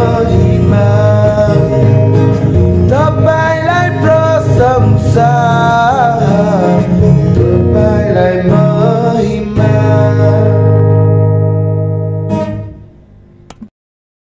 महिमा